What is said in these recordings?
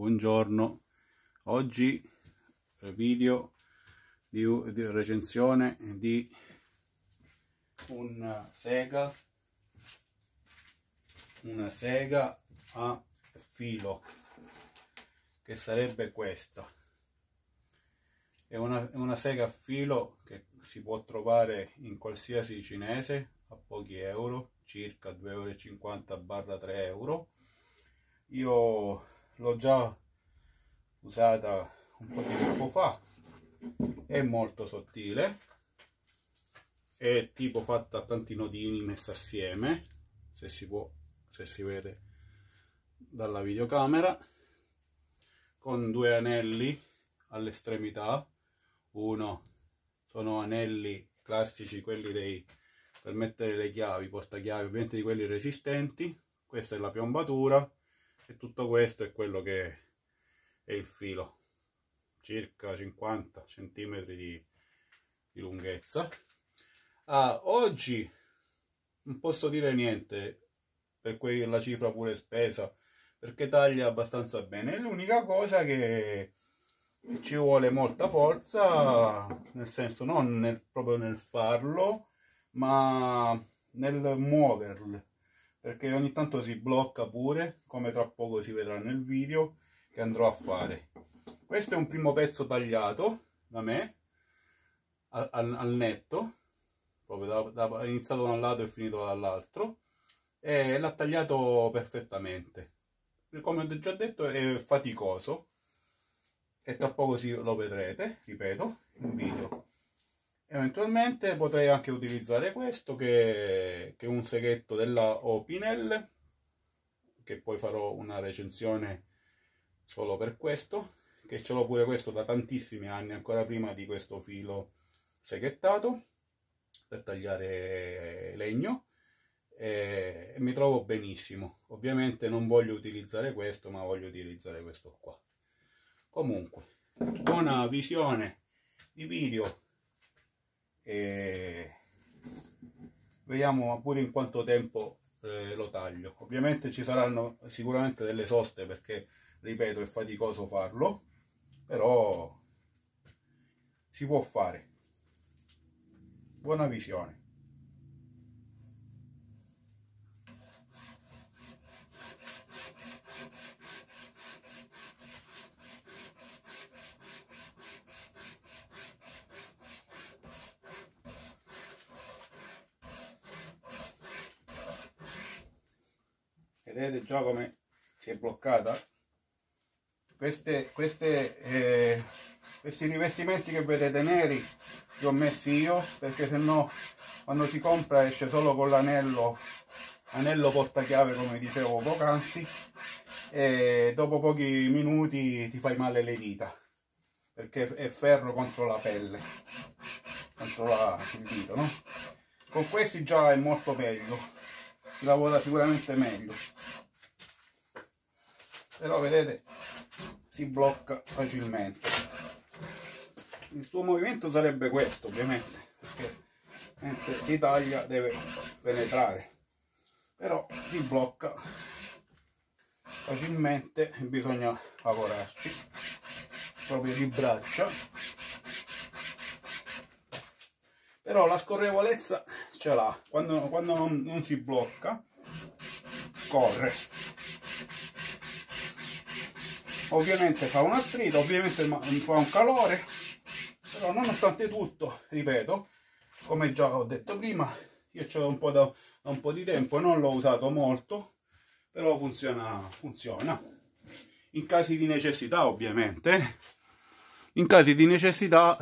buongiorno. Oggi eh, video di, di recensione di una sega una sega a filo che sarebbe questa. È una, una sega a filo che si può trovare in qualsiasi cinese a pochi euro circa 2,50 euro barra 3 euro. Io l'ho già usata un po' di tempo fa. È molto sottile. È tipo fatta a tanti nodini messi assieme se si può se si vede dalla videocamera con due anelli all'estremità. Uno sono anelli classici quelli dei per mettere le chiavi portachiavi ovviamente di quelli resistenti. Questa è la piombatura e tutto questo è quello che è il filo. Circa 50 cm di, di lunghezza. Ah, oggi non posso dire niente per quella cifra pure spesa perché taglia abbastanza bene. L'unica cosa che ci vuole molta forza nel senso non nel, proprio nel farlo ma nel muoverlo perché ogni tanto si blocca pure come tra poco si vedrà nel video che andrò a fare. Questo è un primo pezzo tagliato da me al, al netto proprio da, da, iniziato da un lato e finito dall'altro e l'ha tagliato perfettamente. Come ho già detto è faticoso e tra poco si, lo vedrete ripeto in video eventualmente potrei anche utilizzare questo che, che è un seghetto della Opinel che poi farò una recensione solo per questo che ce l'ho pure questo da tantissimi anni ancora prima di questo filo seghettato per tagliare legno e mi trovo benissimo. Ovviamente non voglio utilizzare questo ma voglio utilizzare questo qua. Comunque buona visione di video e vediamo pure in quanto tempo eh, lo taglio. Ovviamente ci saranno sicuramente delle soste perché ripeto è faticoso farlo però si può fare. Buona visione vedete già come si è bloccata queste, queste, eh, questi rivestimenti che vedete neri li ho messi io perché se no quando si compra esce solo con l'anello anello portachiave come dicevo poc'anzi e dopo pochi minuti ti fai male le dita perché è ferro contro la pelle contro la, il dito no? con questi già è molto meglio si lavora sicuramente meglio però vedete si blocca facilmente. Il suo movimento sarebbe questo ovviamente perché mentre si taglia deve penetrare. Però si blocca facilmente bisogna lavorarci. Proprio di braccia. Però la scorrevolezza ce l'ha. Quando, quando non, non si blocca corre ovviamente fa un attrito ovviamente fa un calore però nonostante tutto ripeto come già ho detto prima io ce l'ho un po' da, da, un po' di tempo non l'ho usato molto però funziona funziona. In casi di necessità ovviamente. In casi di necessità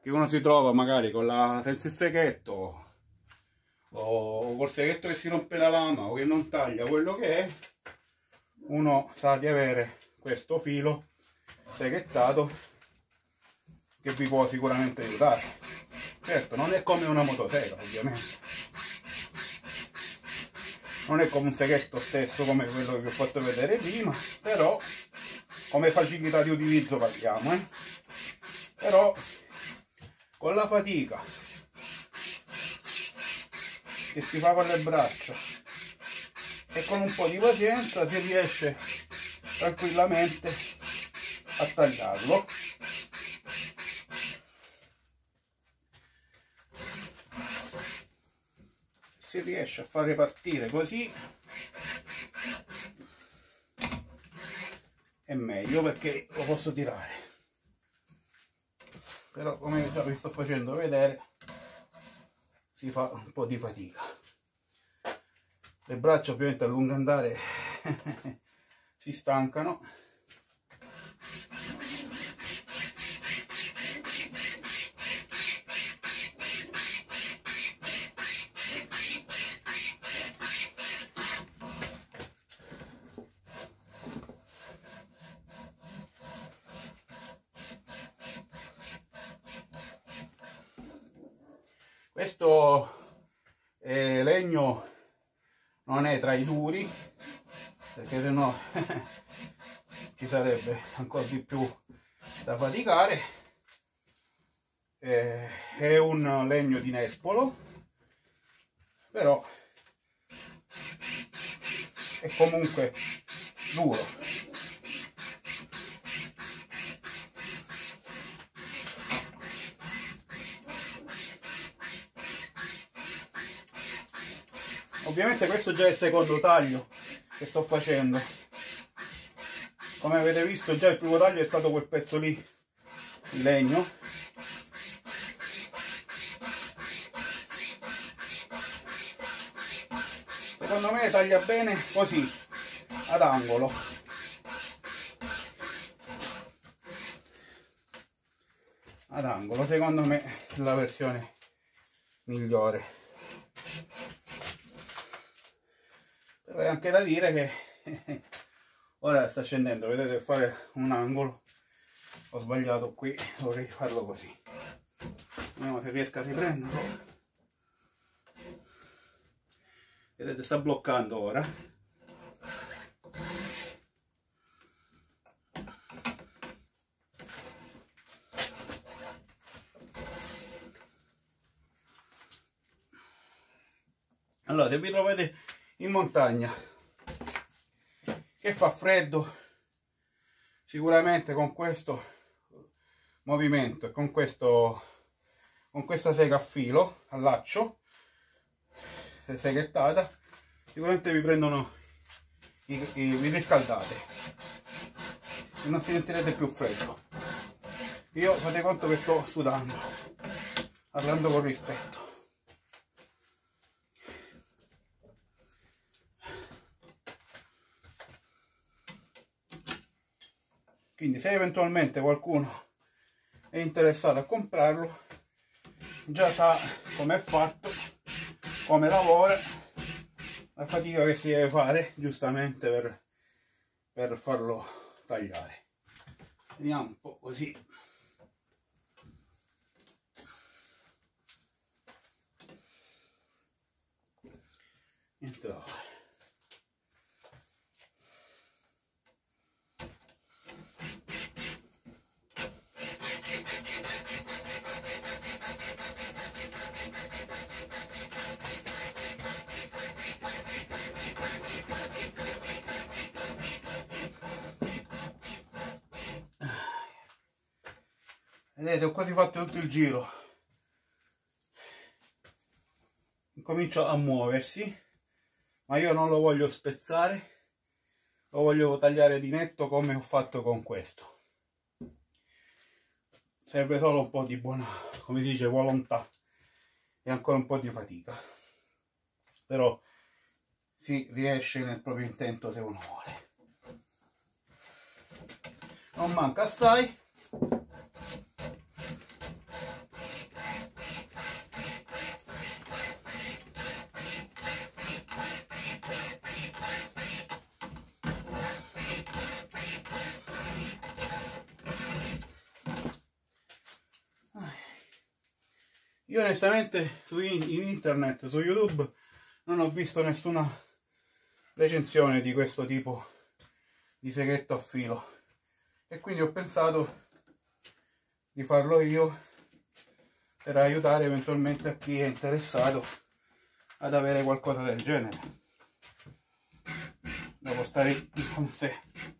che uno si trova magari con la senza il seghetto o col seghetto che si rompe la lama o che non taglia quello che è uno sa di avere questo filo seghettato che vi può sicuramente aiutare certo non è come una motosega ovviamente non è come un seghetto stesso come quello che vi ho fatto vedere prima però come facilità di utilizzo parliamo eh? però con la fatica che si fa con le braccia e con un po' di pazienza si riesce tranquillamente a tagliarlo. Si riesce a fare partire così è meglio perché lo posso tirare. Però come già vi sto facendo vedere si fa un po' di fatica. Le braccia ovviamente a lungo andare si stancano. Questo eh, legno non è tra i duri perché se no ci sarebbe ancora di più da faticare. Eh, è un legno di nespolo però è comunque duro. Ovviamente questo già è il secondo taglio che sto facendo? Come avete visto già il primo taglio è stato quel pezzo lì di legno. Secondo me taglia bene così ad angolo. Ad angolo secondo me è la versione migliore è anche da dire che ora sta scendendo vedete fare un angolo. Ho sbagliato qui dovrei farlo così. Vediamo se riesco a riprenderlo. Vedete sta bloccando ora. Allora se vi trovate in montagna. Che fa freddo sicuramente con questo movimento e con questo con questa sega a filo a laccio se seghettata sicuramente vi prendono i, i, vi riscaldate. E non sentirete più freddo. Io fate conto che sto sudando parlando con rispetto quindi se eventualmente qualcuno è interessato a comprarlo già sa come è fatto come lavora la fatica che si deve fare giustamente per, per farlo tagliare. Vediamo un po' così. Niente da fare vedete ho quasi fatto tutto il giro. Comincia a muoversi ma io non lo voglio spezzare lo voglio tagliare di netto come ho fatto con questo. Serve solo un po' di buona come dice volontà e ancora un po' di fatica. Però si riesce nel proprio intento se uno vuole. Non manca assai Io onestamente su in, in internet, su YouTube, non ho visto nessuna recensione di questo tipo di seghetto a filo. E quindi ho pensato di farlo io per aiutare eventualmente a chi è interessato ad avere qualcosa del genere. Devo stare con te